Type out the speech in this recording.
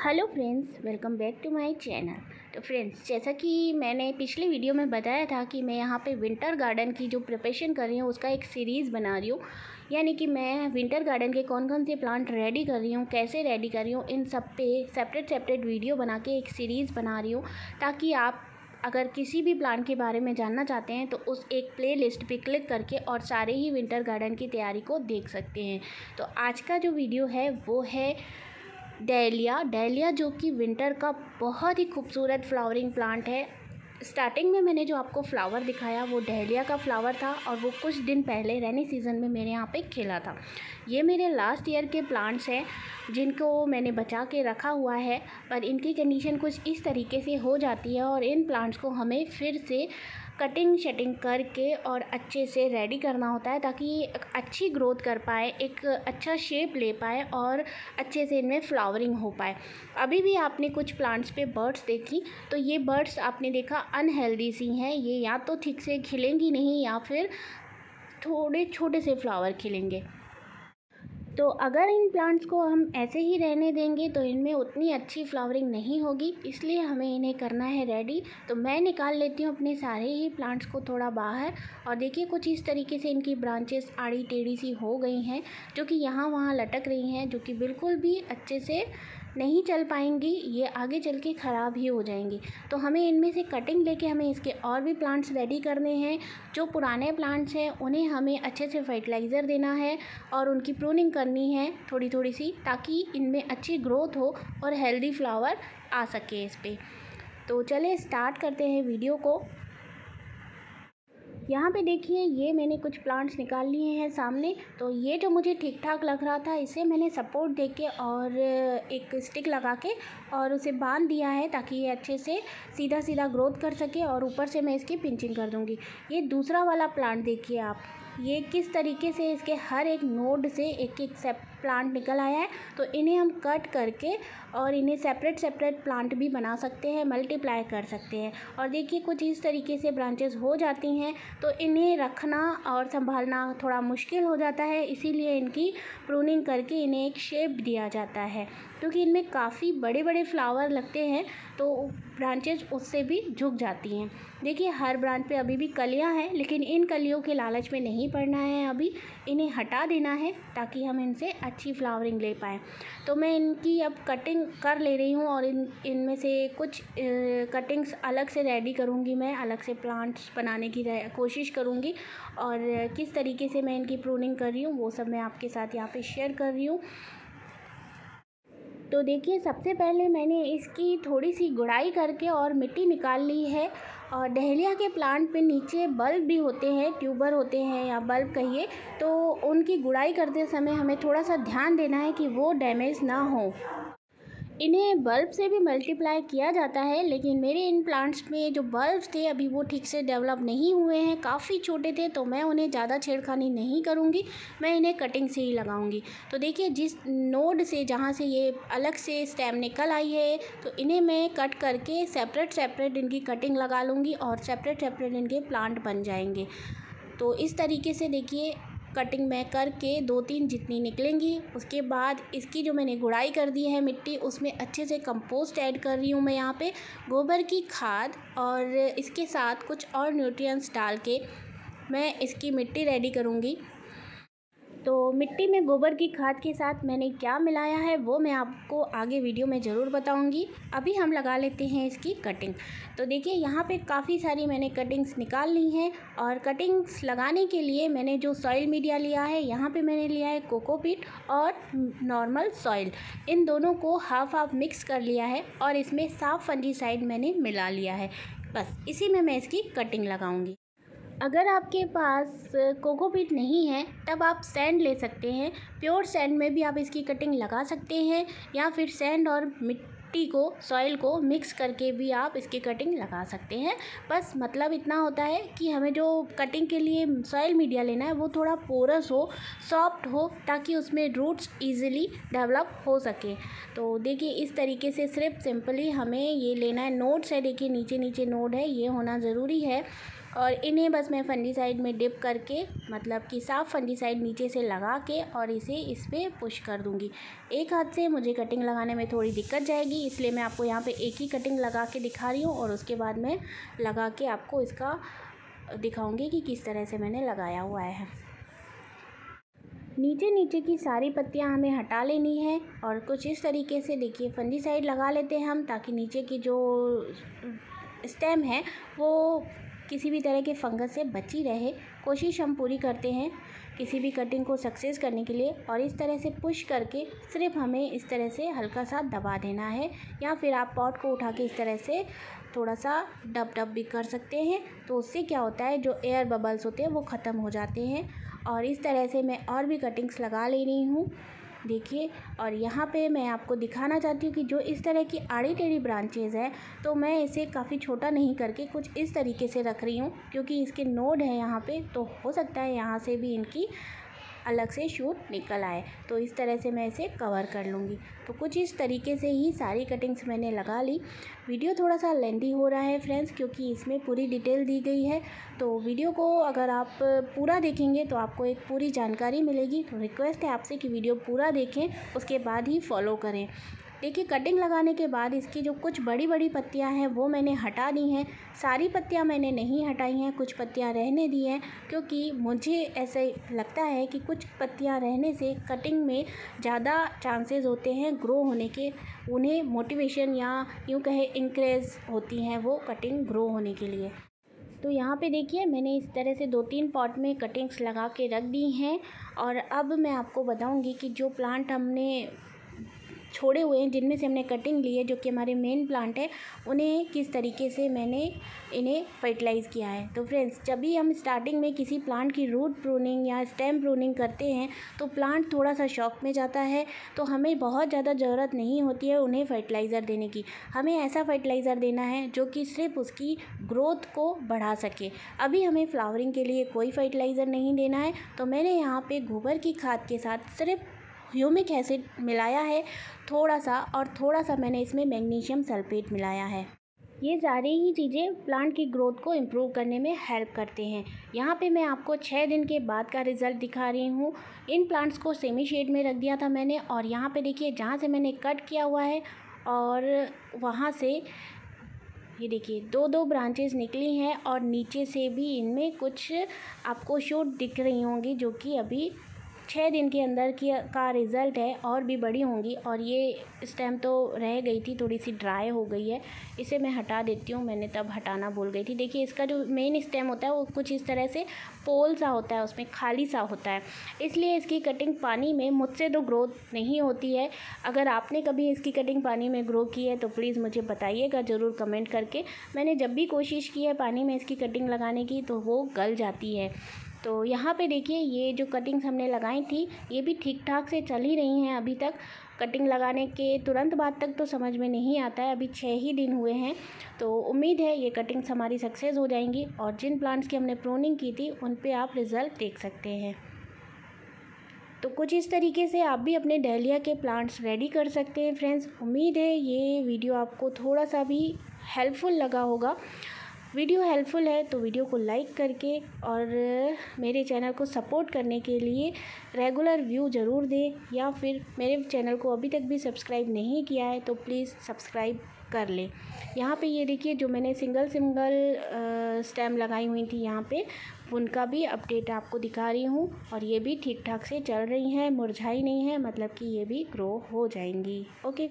Hello friends, welcome back to my channel. तो friends, जैसा कि मैंने पिछले वीडियो में बताया था कि मैं यहाँ पे विंटर गार्डन की जो प्रिपरेशन कर रही हूँ, उसका एक सीरीज़ बना रही हूँ। यानी कि मैं विंटर गार्डन के कौन कौन से प्लांट रेडी कर रही हूँ, कैसे रेडी कर रही हूँ, इन सब पे सेपरेट सेपरेट वीडियो बना के एक सीरीज़ बना रही हूँ, ताकि आप अगर किसी भी प्लांट के बारे में जानना चाहते हैं तो उस एक प्ले लिस्ट पर क्लिक करके और सारे ही विंटर गार्डन की तैयारी को देख सकते हैं। तो आज का जो वीडियो है, वो है डैलिया डैलिया जो कि विंटर का बहुत ही खूबसूरत फ्लावरिंग प्लांट है। स्टार्टिंग में मैंने जो आपको फ्लावर दिखाया, वो डहलिया का फ्लावर था और वो कुछ दिन पहले रेनी सीज़न में मेरे यहाँ पे खिला था। ये मेरे लास्ट ईयर के प्लांट्स हैं, जिनको मैंने बचा के रखा हुआ है, पर इनकी कंडीशन कुछ इस तरीके से हो जाती है और इन प्लांट्स को हमें फिर से कटिंग शटिंग करके और अच्छे से रेडी करना होता है ताकि अच्छी ग्रोथ कर पाए, एक अच्छा शेप ले पाए और अच्छे से इनमें फ्लावरिंग हो पाए। अभी भी आपने कुछ प्लांट्स पे बर्ड्स देखी तो ये बर्ड्स आपने देखा अनहेल्दी सी हैं। ये या तो ठीक से खिलेंगी नहीं या फिर थोड़े, छोटे से फ्लावर खिलेंगे। तो अगर इन प्लांट्स को हम ऐसे ही रहने देंगे तो इनमें उतनी अच्छी फ्लावरिंग नहीं होगी। इसलिए हमें इन्हें करना है रेडी तो मैं निकाल लेती हूँ अपने सारे ही प्लांट्स को थोड़ा बाहर। और देखिए, कुछ इस तरीके से इनकी ब्रांचेस आड़ी टेढ़ी सी हो गई हैं, जो कि यहाँ वहाँ लटक रही हैं, जो कि बिल्कुल भी अच्छे से नहीं चल पाएँगी, ये आगे चल के ख़राब ही हो जाएँगी। तो हमें इनमें से कटिंग लेके हमें इसके और भी प्लांट्स रेडी करने हैं। जो पुराने प्लांट्स हैं, उन्हें हमें अच्छे से फर्टिलाइज़र देना है और उनकी प्रूनिंग करनी है थोड़ी थोड़ी सी, ताकि इनमें अच्छी ग्रोथ हो और हेल्दी फ्लावर आ सके इस पर तो चले स्टार्ट करते हैं वीडियो को। यहाँ पे देखिए, ये मैंने कुछ प्लांट्स निकाल लिए हैं सामने। तो ये जो मुझे ठीक ठाक लग रहा था, इसे मैंने सपोर्ट दे के और एक स्टिक लगा के और उसे बाँध दिया है ताकि ये अच्छे से सीधा सीधा ग्रोथ कर सके और ऊपर से मैं इसकी पिंचिंग कर दूँगी। ये दूसरा वाला प्लांट देखिए आप, ये किस तरीके से इसके हर एक नोड से एक एक सेप प्लांट निकल आया है तो इन्हें हम कट करके और इन्हें सेपरेट सेपरेट प्लांट भी बना सकते हैं मल्टीप्लाई कर सकते हैं। और देखिए, कुछ इस तरीके से ब्रांचेस हो जाती हैं तो इन्हें रखना और संभालना थोड़ा मुश्किल हो जाता है, इसीलिए इनकी प्रूनिंग करके इन्हें एक शेप दिया जाता है। क्योंकि इनमें काफ़ी बड़े बड़े फ्लावर लगते हैं तो ब्रांचेज उससे भी झुक जाती हैं। देखिए, हर ब्रांच पे अभी भी कलियाँ हैं, लेकिन इन कलियों के लालच में नहीं पड़ना है अभी। इन्हें हटा देना है, ताकि हम इनसे अच्छी फ्लावरिंग ले पाएँ। तो मैं इनकी अब कटिंग कर ले रही हूँ और इन, इनमें से कुछ कटिंग्स अलग से रेडी करूँगी मैं, अलग से प्लांट्स बनाने की कोशिश करूँगी। और किस तरीके से मैं इनकी प्रूनिंग कर रही हूँ, वो सब मैं आपके साथ यहाँ पे शेयर कर रही हूँ। तो देखिए, सबसे पहले मैंने इसकी थोड़ी सी गुड़ाई करके और मिट्टी निकाल ली है। और डहलिया के प्लांट पे नीचे बल्ब भी होते हैं, ट्यूबर होते हैं या बल्ब कहिए तो उनकी गुड़ाई करते समय हमें थोड़ा सा ध्यान देना है कि वो डैमेज ना हो। इन्हें बल्ब से भी मल्टीप्लाई किया जाता है, लेकिन मेरे इन प्लांट्स में जो बल्ब थे, अभी वो ठीक से डेवलप नहीं हुए हैं। काफ़ी छोटे थे तो मैं उन्हें ज़्यादा छेड़खानी नहीं करूँगी। मैं इन्हें कटिंग से ही लगाऊँगी। तो देखिए, जिस नोड से, जहाँ से ये अलग से स्टेम निकल आई है तो इन्हें मैं कट करके सेपरेट सेपरेट इनकी कटिंग लगा लूँगी और सेपरेट सेपरेट इनके प्लांट बन जाएँगे। तो इस तरीके से देखिए कटिंग मैं करके दो तीन जितनी निकलेंगी। उसके बाद इसकी जो मैंने गुड़ाई कर दी है मिट्टी, उसमें अच्छे से कंपोस्ट ऐड कर रही हूँ मैं यहाँ पे। गोबर की खाद और इसके साथ कुछ और न्यूट्रिएंट्स डाल के मैं इसकी मिट्टी रेडी करूँगी। तो मिट्टी में गोबर की खाद के साथ मैंने क्या मिलाया है, वो मैं आपको आगे वीडियो में ज़रूर बताऊँगी। अभी हम लगा लेते हैं इसकी कटिंग तो देखिए, यहाँ पे काफ़ी सारी मैंने कटिंग्स निकाल ली हैं और कटिंग्स लगाने के लिए मैंने जो सॉइल मीडिया लिया है, यहाँ पे मैंने लिया है कोकोपीट और नॉर्मल सॉइल इन दोनों को हाफ़ हाफ़ मिक्स कर लिया है और इसमें साफ़ फंजी मैंने मिला लिया है। बस, इसी में मैं इसकी कटिंग लगाऊँगी। अगर आपके पास कोकोपीट नहीं है, तब आप सैंड ले सकते हैं। प्योर सैंड में भी आप इसकी कटिंग लगा सकते हैं या फिर सैंड और मिट्टी को, सॉइल को मिक्स करके भी आप इसकी कटिंग लगा सकते हैं। बस मतलब इतना होता है कि हमें जो कटिंग के लिए सॉइल मीडिया लेना है, वो थोड़ा पोरस हो, सॉफ्ट हो, ताकि उसमें रूट्स इजीली डेवलप हो सके। तो देखिए, इस तरीके से सिर्फ़ सिंपली हमें ये लेना है। नोट्स है, देखिए नीचे नीचे नोड है, ये होना ज़रूरी है। और इन्हें बस मैं फंडीसाइड में डिप करके मतलब कि साफ़ फंडीसाइड नीचे से लगा के और इसे इस पर पुश कर दूँगी। एक हाथ से मुझे कटिंग लगाने में थोड़ी दिक्कत जाएगी, इसलिए मैं आपको यहाँ पे एक ही कटिंग लगा के दिखा रही हूँ और उसके बाद मैं लगा के आपको इसका दिखाऊँगी कि किस तरह से मैंने लगाया हुआ है। नीचे नीचे की सारी पत्तियाँ हमें हटा लेनी है और कुछ इस तरीके से देखिए, फंदी साइड लगा लेते हैं हम ताकि नीचे की जो स्टेम है वो किसी भी तरह के फंगस से बची रहे, कोशिश हम पूरी करते हैं किसी भी कटिंग को सक्सेस करने के लिए और इस तरह से पुश करके सिर्फ़ हमें इस तरह से हल्का सा दबा देना है या फिर आप पॉट को उठा के इस तरह से थोड़ा सा डब डब भी कर सकते हैं तो उससे क्या होता है, जो एयर बबल्स होते हैं वो ख़त्म हो जाते हैं और इस तरह से मैं और भी कटिंग्स लगा ले रही हूँ। देखिए, और यहाँ पे मैं आपको दिखाना चाहती हूँ कि जो इस तरह की आड़ी टेढ़ी ब्रांचेज़ है तो मैं इसे काफ़ी छोटा नहीं करके कुछ इस तरीके से रख रही हूँ, क्योंकि इसके नोड है यहाँ पे तो हो सकता है यहाँ से भी इनकी अलग से शूट निकल आए। तो इस तरह से मैं इसे कवर कर लूँगी। तो कुछ इस तरीके से ही सारी कटिंग्स मैंने लगा ली। वीडियो थोड़ा सा लेंदी हो रहा है फ्रेंड्स क्योंकि इसमें पूरी डिटेल दी गई है। तो वीडियो को अगर आप पूरा देखेंगे तो आपको एक पूरी जानकारी मिलेगी। तो रिक्वेस्ट है आपसे कि वीडियो पूरा देखें, उसके बाद ही फॉलो करें। देखिए कटिंग लगाने के बाद इसकी जो कुछ बड़ी बड़ी पत्तियाँ हैं, वो मैंने हटा दी हैं। सारी पत्तियाँ मैंने नहीं हटाई हैं, कुछ पत्तियाँ रहने दी हैं, क्योंकि मुझे ऐसे लगता है कि कुछ पत्तियाँ रहने से कटिंग में ज़्यादा चांसेस होते हैं ग्रो होने के। उन्हें मोटिवेशन या यूँ कहे इंक्रेज होती हैं वो कटिंग ग्रो होने के लिए। तो यहाँ पे देखिए, मैंने इस तरह से दो तीन पॉट में कटिंग्स लगा के रख दी हैं। और अब मैं आपको बताऊँगी कि जो प्लांट हमने छोड़े हुए हैं, जिनमें से हमने कटिंग ली है, जो कि हमारे मेन प्लांट है, उन्हें किस तरीके से मैंने इन्हें फर्टिलाइज़ किया है। तो फ्रेंड्स जब भी हम स्टार्टिंग में किसी प्लांट की रूट प्रूनिंग या स्टेम प्रूनिंग करते हैं तो प्लांट थोड़ा सा शॉक में जाता है तो हमें बहुत ज़्यादा ज़रूरत नहीं होती है उन्हें फर्टिलाइज़र देने की। हमें ऐसा फर्टिलाइज़र देना है, जो कि सिर्फ़ उसकी ग्रोथ को बढ़ा सके। अभी हमें फ्लावरिंग के लिए कोई फर्टिलाइज़र नहीं देना है तो मैंने यहाँ पे गोबर की खाद के साथ सिर्फ़ ह्यूमिक एसिड मिलाया है? थोड़ा सा और थोड़ा सा मैंने इसमें मैग्नीशियम सल्फेट मिलाया है। ये सारी ही चीज़ें प्लांट की ग्रोथ को इम्प्रूव करने में हेल्प करते हैं। यहाँ पे मैं आपको छः दिन के बाद का रिज़ल्ट दिखा रही हूँ। इन प्लांट्स को सेमी शेड में रख दिया था मैंने और यहाँ पे देखिए जहाँ से मैंने कट किया हुआ है और वहाँ से ये देखिए दो दो ब्रांचेस निकली हैं और नीचे से भी इनमें कुछ आपको शूट दिख रही होंगी जो कि अभी छः दिन के अंदर की, का रिज़ल्ट है और भी बड़ी होंगी और ये स्टेम तो रह गई थी थोड़ी सी ड्राई हो गई है। इसे मैं हटा देती हूँ, मैंने तब हटाना भूल गई थी। देखिए, इसका जो मेन स्टेम होता है, वो कुछ इस तरह से पोल सा होता है, उसमें खाली सा होता है। इसलिए इसकी कटिंग पानी में मुझसे तो ग्रोथ नहीं होती है। अगर आपने कभी इसकी कटिंग पानी में ग्रो की है तो प्लीज़ मुझे बताइएगा, ज़रूर कमेंट करके। मैंने जब भी कोशिश की है पानी में इसकी कटिंग लगाने की तो वो गल जाती है। तो यहाँ पे देखिए, ये जो कटिंग्स हमने लगाई थी, ये भी ठीक ठाक से चल ही रही हैं अभी तक। कटिंग लगाने के तुरंत बाद तक तो समझ में नहीं आता है, अभी छः ही दिन हुए हैं। तो उम्मीद है ये कटिंग्स हमारी सक्सेस हो जाएँगी और जिन प्लांट्स की हमने प्रोनिंग की थी, उन पर आप रिज़ल्ट देख सकते हैं। तो कुछ इस तरीके से आप भी अपने डहलिया के प्लांट्स रेडी कर सकते हैं फ्रेंड्स उम्मीद है ये वीडियो आपको थोड़ा सा भी हेल्पफुल लगा होगा। वीडियो हेल्पफुल है तो वीडियो को लाइक करके और मेरे चैनल को सपोर्ट करने के लिए रेगुलर व्यू ज़रूर दें या फिर मेरे चैनल को अभी तक भी सब्सक्राइब नहीं किया है तो प्लीज़ सब्सक्राइब कर लें। यहाँ पे ये देखिए जो मैंने सिंगल सिंगल स्टैम लगाई हुई थी यहाँ पे, उनका भी अपडेट आपको दिखा रही हूँ और ये भी ठीक ठाक से चल रही हैं, मुरझाई नहीं है मतलब कि ये भी ग्रो हो जाएँगी। ओके।